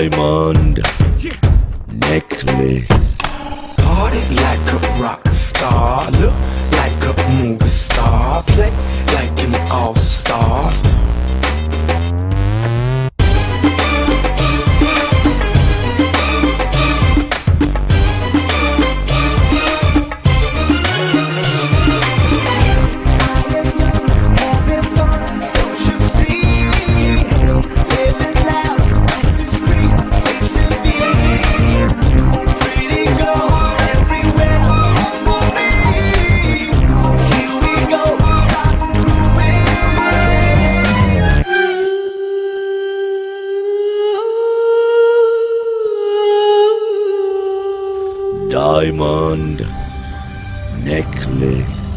diamond necklace. Party like a rock star, look like a movie star, play diamond necklace.